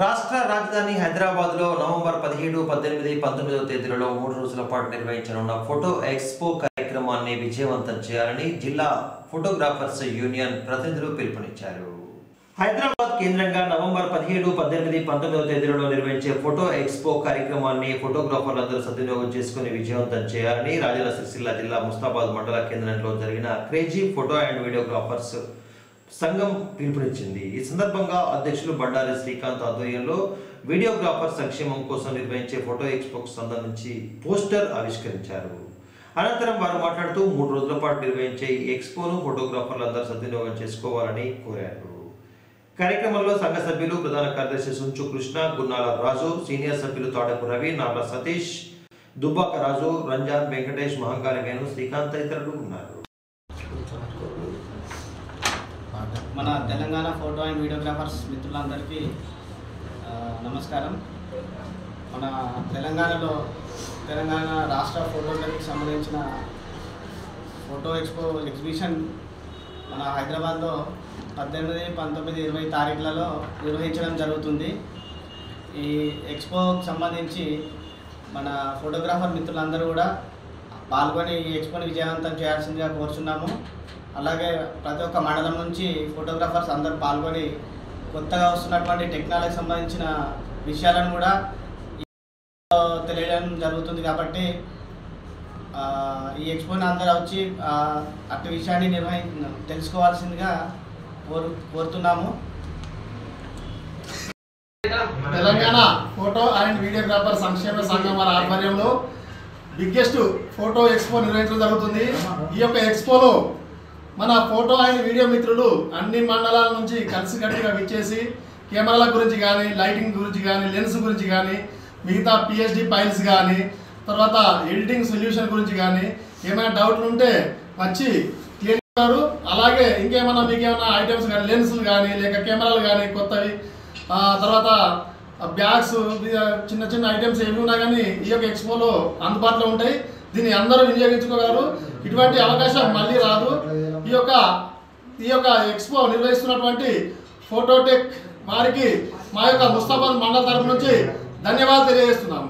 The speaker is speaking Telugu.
రాష్ట్ర రాజధాని హైదరాబాద్లో నవంబర్ పదిహేడు పద్దెనిమిది పంతొమ్మిదవ తేదీలలో మూడు రోజుల పాటు నిర్వహించనున్న ఫోటో ఎక్స్పో కార్యక్రమాన్ని విజయవంతం చేయాలని జిల్లా ఫోటోగ్రాఫర్స్ యూనియన్ ప్రతినిధులు పిలుపునిచ్చారు. హైదరాబాద్ కేంద్రంగా నవంబర్ పదిహేడు పద్దెనిమిది పంతొమ్మిదవ తేదీలలో నిర్వహించే ఫోటో ఎక్స్పో కార్యక్రమాన్ని ఫోటోగ్రాఫర్లందరూ సద్వినియోగం చేసుకుని విజయవంతం చేయాలని రాజుల సిరిసిల్ల జిల్లా ముస్తాబాద్ మండల కేంద్రంలో జరిగిన క్రేజీ ఫోటో అండ్ వీడియోగ్రాఫర్స్ సంఘం పిలుపునిచ్చింది. ఈ సందర్భంగా అధ్యక్షులు బండారి శ్రీకాంత్ ఆధ్వర్యంలో వీడియోగ్రాఫర్ సంక్షేమం కోసం నిర్వహించే ఫోటో ఎక్స్పోకు సంబంధించి పోస్టర్ ఆవిష్కరించారు. అనంతరం వారు మాట్లాడుతూ మూడు రోజుల పాటు నిర్వహించే ఈ ఎక్స్పోను ఫోటోగ్రాఫర్లందరూ సద్వినియోగం చేసుకోవాలని కోరారు. కార్యక్రమంలో సంఘ సభ్యులు ప్రధాన కార్యదర్శి సుంచు కృష్ణ గున్నాల రాజు సీనియర్ సభ్యులు తాడపు రవి నార్ల సతీష్ దుబ్బాక రాజు రంజాన్ వెంకటేష్ మహంకాళి వేణు శ్రీకాంత్ తదితరులు ఉన్నారు. మన తెలంగాణ ఫోటో అండ్ వీడియోగ్రాఫర్స్ మిత్రులందరికీ నమస్కారం. మన తెలంగాణలో తెలంగాణ రాష్ట్ర ఫోటోగ్రఫీకి సంబంధించిన ఫోటో ఎక్స్పో ఎగ్జిబిషన్ మన హైదరాబాద్లో పద్దెనిమిది పంతొమ్మిది ఇరవై తారీఖులలో నిర్వహించడం జరుగుతుంది. ఈ ఎక్స్పోకి సంబంధించి మన ఫోటోగ్రాఫర్ మిత్రులందరూ కూడా పాల్గొని ఈ ఎక్స్పోని విజయవంతం చేయాల్సిందిగా కోరుచున్నాము. అలాగే ప్రతి ఒక్క మండలం నుంచి ఫోటోగ్రాఫర్స్ అందరూ పాల్గొని కొత్తగా వస్తున్నటువంటి టెక్నాలజీకి సంబంధించిన విషయాలను కూడా తెలియడం జరుగుతుంది కాబట్టి ఈ ఎక్స్పోని అందరూ వచ్చి అటు విషయాన్ని నిర్వహి తెలుసుకోవాల్సిందిగా కోరు కోరుతున్నాము. తెలంగాణ ఫోటో అండ్ వీడియోగ్రాఫర్ సంక్షేమ సంఘం వారి ఆధ్వర్యంలో బిగ్గెస్ట్ ఫోటో ఎక్స్పో నిర్వహించడం జరుగుతుంది. ఈ యొక్క ఎక్స్పోలో మన ఫోటో అండ్ వీడియో మిత్రులు అన్ని మండలాల నుంచి కలిసికట్టుగా విచ్చేసి కెమెరాల గురించి కానీ లైటింగ్ గురించి కానీ లెన్స్ గురించి కానీ మిగతా పిహెచ్డి ఫైల్స్ కానీ తర్వాత ఎడిటింగ్ సొల్యూషన్ గురించి కానీ ఏమైనా డౌట్లు ఉంటే వచ్చి క్లియర్ చేస్తారు. అలాగే ఇంకేమైనా మీకు ఏమైనా ఐటమ్స్ కానీ లెన్సులు కానీ లేక కెమెరాలు కానీ కొత్తవి తర్వాత బ్యాగ్స్ చిన్న చిన్న ఐటమ్స్ ఏమి ఉన్నా కానీ ఈ యొక్క ఎక్స్పోలో అందుబాటులో ఉంటాయి. దీన్ని అందరూ వినియోగించుకోగలరు. ఇటువంటి అవకాశం మళ్ళీ రాదు. ఈ యొక్క ఈ యొక్క ఎక్స్పో నిర్వహిస్తున్నటువంటి ఫోటోటెక్ వారికి మా యొక్క ముస్తాబాద్ మండల తరఫు నుంచి ధన్యవాదాలు తెలియజేస్తున్నాము.